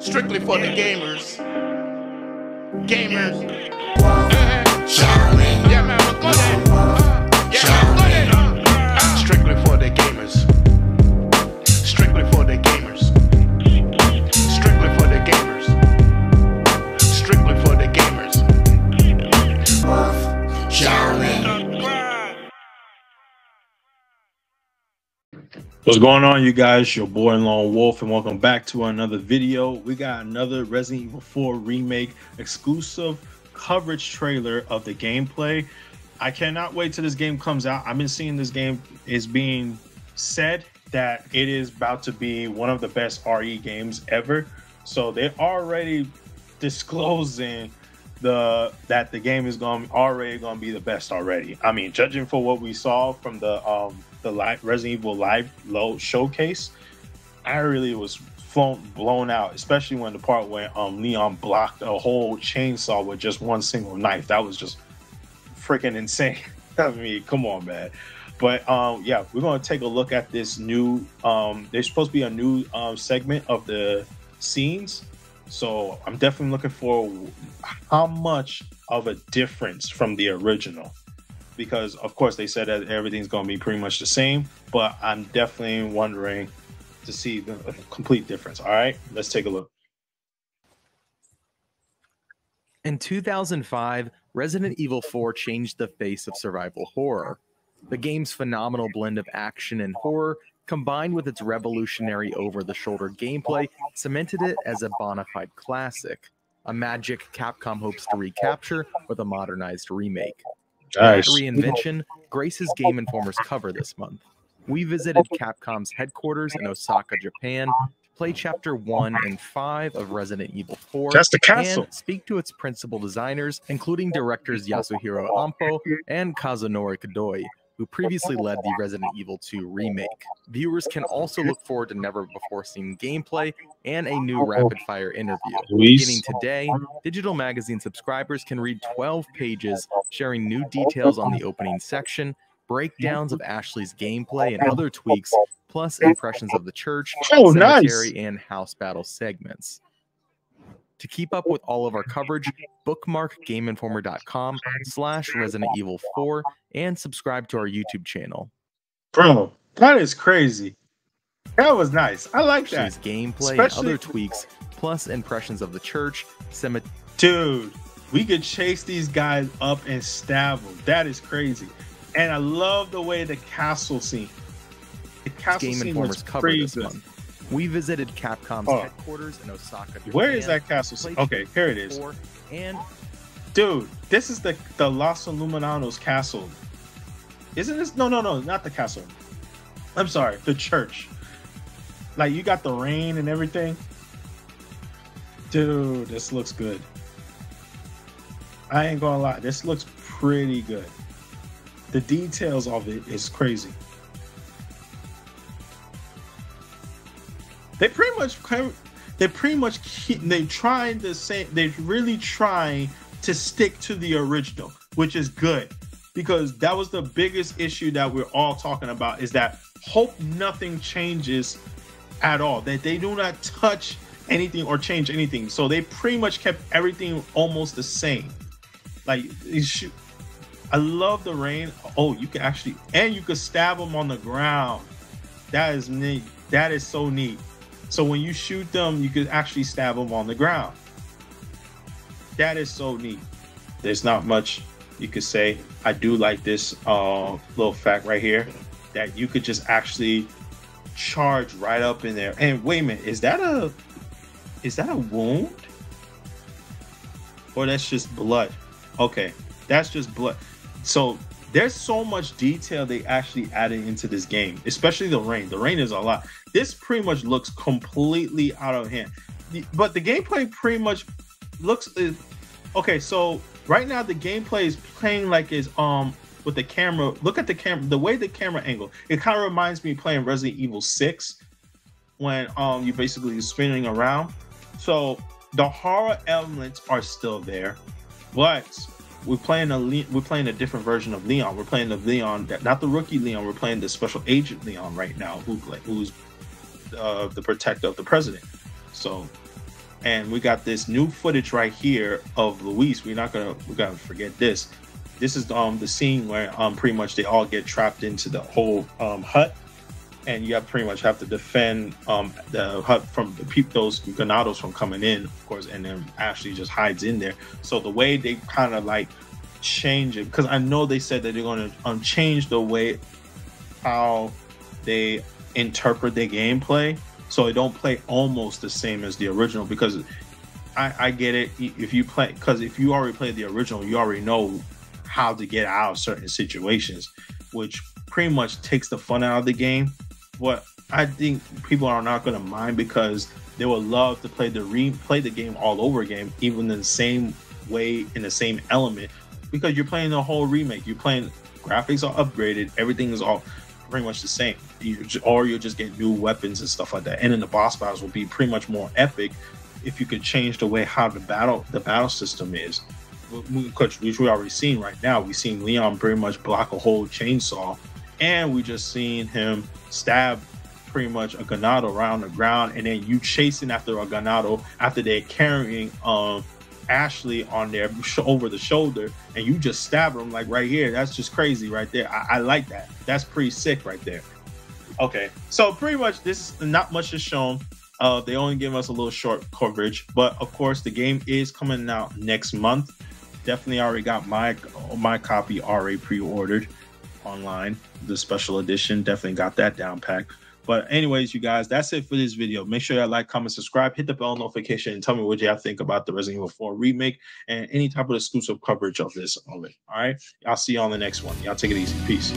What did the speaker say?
Strictly for the gamers. Gamers. What's going on, you guys? Your boy Lone Wolf, and welcome back to another video. We got another Resident Evil 4 remake exclusive coverage trailer of the gameplay. I cannot wait till this game comes out. I've been seeing this game is being said that it is about to be one of the best RE games ever. So they're already disclosing the that the game is going already going to be the best already. I mean, judging for what we saw from the um the live Resident Evil live low showcase, I really was flown blown out, especially when the part where um Leon blocked a whole chainsaw with just one single knife. That was just freaking insane. I mean, come on, man. But um, yeah, we're gonna take a look at this new. Um, there's supposed to be a new um, segment of the scenes, so I'm definitely looking for how much of a difference from the original. Because of course they said that everything's gonna be pretty much the same, but I'm definitely wondering to see the complete difference. All right, let's take a look. In 2005, Resident Evil 4 changed the face of survival horror. The game's phenomenal blend of action and horror, combined with its revolutionary over the shoulder gameplay, cemented it as a bona fide classic, a magic Capcom hopes to recapture with a modernized remake. That reinvention graces Game Informer's cover this month. We visited Capcom's headquarters in Osaka, Japan, to play chapter 1 and 5 of Resident Evil 4, That's the castle. and speak to its principal designers, including directors Yasuhiro Ampo and Kazunori Kadoi, who previously led the Resident Evil 2 remake. Viewers can also look forward to never before seen gameplay and a new rapid fire interview. Beginning today, Digital Magazine subscribers can read 12 pages sharing new details on the opening section, breakdowns of Ashley's gameplay and other tweaks, plus impressions of the church, Oh, nice. cemetery, and house battle segments. To keep up with all of our coverage, bookmark gameinformer.com slash Resident Evil 4 and subscribe to our YouTube channel. Bro, that is crazy. That was nice. I like that. Gameplay Especially- and other tweaks, plus impressions of the church, cemetery, Dude, we could chase these guys up and stab them. That is crazy. And I love the way the castle scene. The castle Game scene Informer's was cover this crazy. We visited Capcom's Oh. headquarters in Osaka. Where is that castle Okay, here it is. And Dude, this is the the Los Iluminados castle. Isn't this? No, no, no, not the castle. I'm sorry, the church. Like you got the rain and everything. Dude, this looks good. I ain't gonna lie, this looks pretty good. The details of it is crazy. They pretty much they pretty much keep they trying to say they really trying to stick to the original, which is good. Because that was the biggest issue that we're all talking about is that hope nothing changes at all. That they do not touch anything or change anything. So they pretty much kept everything almost the same. Like shoot i love the rain. Oh you can actually and you can stab them on the ground. That is neat. That is so neat so when you shoot them you could actually stab them on the ground. That is so neat. There's not much you could say. I do like this uh little fact right here that you could just actually charge right up in there. And wait a minute is that a is that a wound? Or that's just blood? Okay that's just blood. So there's so much detail they actually added into this game especially the rain. The rain is a lot. This pretty much looks completely out of hand. But the gameplay pretty much looks okay so right now the gameplay is playing like is um with the camera. Look at the camera the way the camera angle. It kind of reminds me playing resident evil 6 when um you basically spinning around. So the horror elements are still there but we're playing a Le- we're playing a different version of leon we're playing the leon not the rookie leon we're playing the special agent leon right now who who's uh, the protector of the president so and we got this new footage right here of Luis. We're not gonna we're gonna forget this. This is um the scene where um pretty much they all get trapped into the whole um hut, and you have pretty much have to defend um the hut from the peep those ganados from coming in, of course, and then Ashley just hides in there. So the way they kind of like change it because I know they said that they're going to um, change the way how they interpret their gameplay so it don't play almost the same as the original because I, I get it if you play because if you already played the original you already know how to get out of certain situations which pretty much takes the fun out of the game but I think people are not going to mind because they would love to play the re play the game all over again even in the same way in the same element because you're playing the whole remake you're playing graphics are upgraded everything is all pretty much the same. You, or you'll just get new weapons and stuff like that. And then the boss battles will be pretty much more epic if you could change the way how the battle the battle system is. Which we already seen right now. We've seen Leon pretty much block a whole chainsaw, and we just seen him stab pretty much a ganado around the ground, and then you chasing after a ganado after they're carrying um Ashley on there over the shoulder and you just stab him like right here. That's just crazy right there. I, I like that. That's pretty sick right there. Okay, so pretty much this is not much is shown. Uh, they only give us a little short coverage, but of course the game is coming out next month. Definitely already got my my copy already pre-ordered online. The special edition definitely got that down packed. But anyways, you guys, that's it for this video. Make sure you like, comment, subscribe, hit the bell notification, and tell me what y'all think about the Resident Evil 4 remake and any type of exclusive coverage of this it. All right. I'll see you on the next one. Y'all take it easy. Peace.